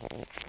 you